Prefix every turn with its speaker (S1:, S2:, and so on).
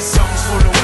S1: Song's for the